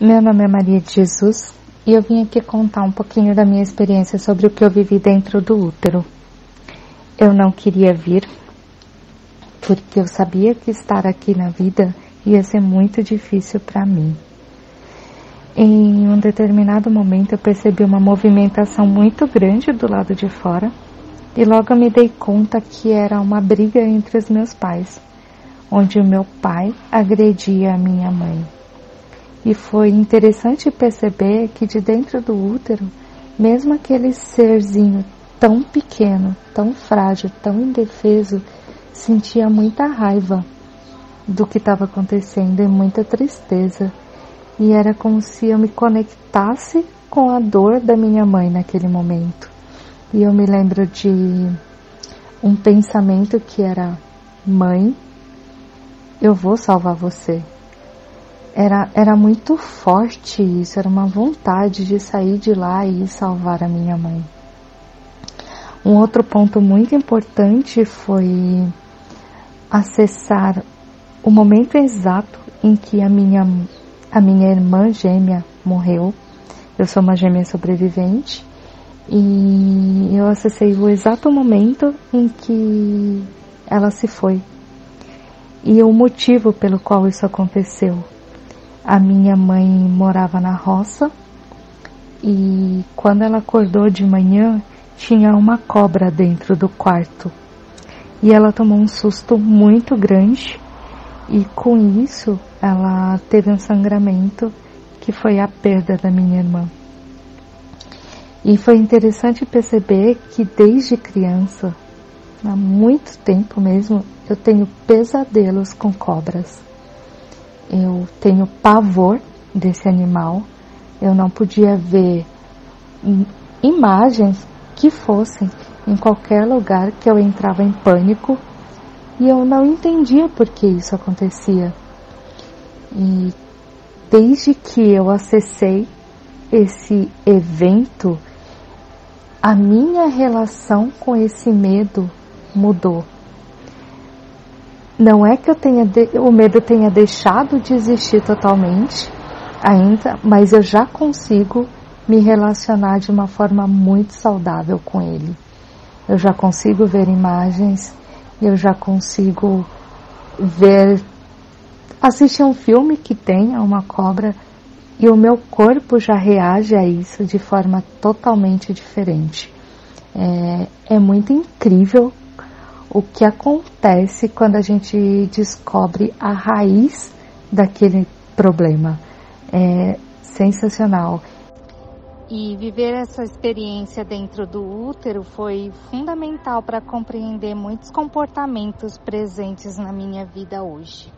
Meu nome é Maria de Jesus e eu vim aqui contar um pouquinho da minha experiência sobre o que eu vivi dentro do útero. Eu não queria vir porque eu sabia que estar aqui na vida ia ser muito difícil para mim. Em um determinado momento eu percebi uma movimentação muito grande do lado de fora e logo me dei conta que era uma briga entre os meus pais, onde o meu pai agredia a minha mãe. E foi interessante perceber que de dentro do útero, mesmo aquele serzinho tão pequeno, tão frágil, tão indefeso, sentia muita raiva do que estava acontecendo e muita tristeza. E era como se eu me conectasse com a dor da minha mãe naquele momento. E eu me lembro de um pensamento que era: Mãe, eu vou salvar você. Era, era muito forte isso, era uma vontade de sair de lá e salvar a minha mãe. Um outro ponto muito importante foi acessar o momento exato em que a minha, a minha irmã gêmea morreu. Eu sou uma gêmea sobrevivente e eu acessei o exato momento em que ela se foi e o motivo pelo qual isso aconteceu. A minha mãe morava na roça e quando ela acordou de manhã tinha uma cobra dentro do quarto e ela tomou um susto muito grande e com isso ela teve um sangramento que foi a perda da minha irmã. E foi interessante perceber que desde criança, há muito tempo mesmo, eu tenho pesadelos com cobras. Eu tenho pavor desse animal. Eu não podia ver imagens que fossem em qualquer lugar que eu entrava em pânico e eu não entendia por que isso acontecia. E desde que eu acessei esse evento, a minha relação com esse medo mudou. Não é que eu tenha de, o medo tenha deixado de existir totalmente ainda, mas eu já consigo me relacionar de uma forma muito saudável com ele eu já consigo ver imagens, eu já consigo ver, assistir um filme que tenha uma cobra e o meu corpo já reage a isso de forma totalmente diferente. É, é muito incrível o que acontece quando a gente descobre a raiz daquele problema. É sensacional. E viver essa experiência dentro do útero foi fundamental para compreender muitos comportamentos presentes na minha vida hoje.